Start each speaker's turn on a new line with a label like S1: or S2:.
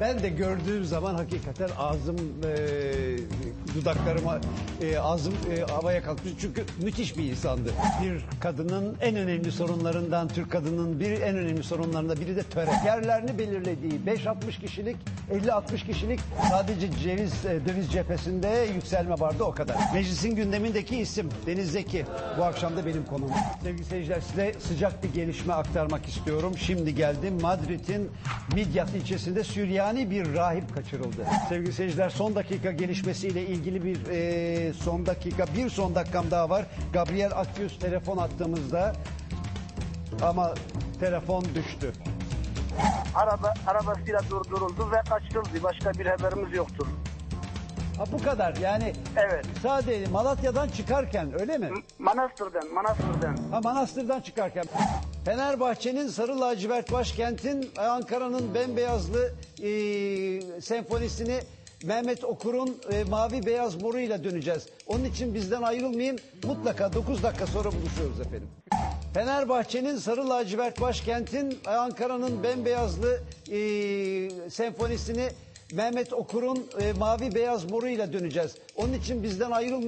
S1: Ben de gördüğüm zaman hakikaten ağzım, e, dudaklarıma, e, ağzım e, havaya kalkmış. Çünkü müthiş bir insandı. Bir kadının en önemli sorunlarından, Türk kadının bir en önemli sorunlarından biri de töre. Yerlerini belirlediği 5-60 kişilik, 50-60 kişilik sadece ceviz, e, döviz cephesinde yükselme vardı o kadar. Meclisin gündemindeki isim Deniz Zeki. Bu akşam da benim konum. Sevgili seyirciler size sıcak bir gelişme aktarmak istiyorum. Şimdi geldim Madrid'in Midyat ilçesinde Süryani bir rahip kaçırıldı. Sevgili seyirciler son dakika gelişmesiyle ilgili bir e, son dakika bir son dakikam daha var. Gabriel Akyüz telefon attığımızda ama telefon düştü.
S2: Araba arabasıyla durduruldu ve kaçırıldı. Başka bir haberimiz yoktur.
S1: Ha bu kadar yani
S2: Evet.
S1: sadece Malatya'dan çıkarken öyle mi?
S2: Manastır'dan, Manastır'dan.
S1: Ha Manastır'dan çıkarken. Fenerbahçe'nin sarı lacivert başkentin Ankara'nın bembeyazlı e, senfonisini Mehmet Okur'un e, mavi beyaz moruyla döneceğiz. Onun için bizden ayrılmayın. Mutlaka 9 dakika sonra buluşuyoruz efendim. Fenerbahçe'nin sarı lacivert başkentin Ankara'nın bembeyazlı e, senfonisini Mehmet Okur'un e, mavi beyaz moruyla döneceğiz. Onun için bizden ayrılmayın.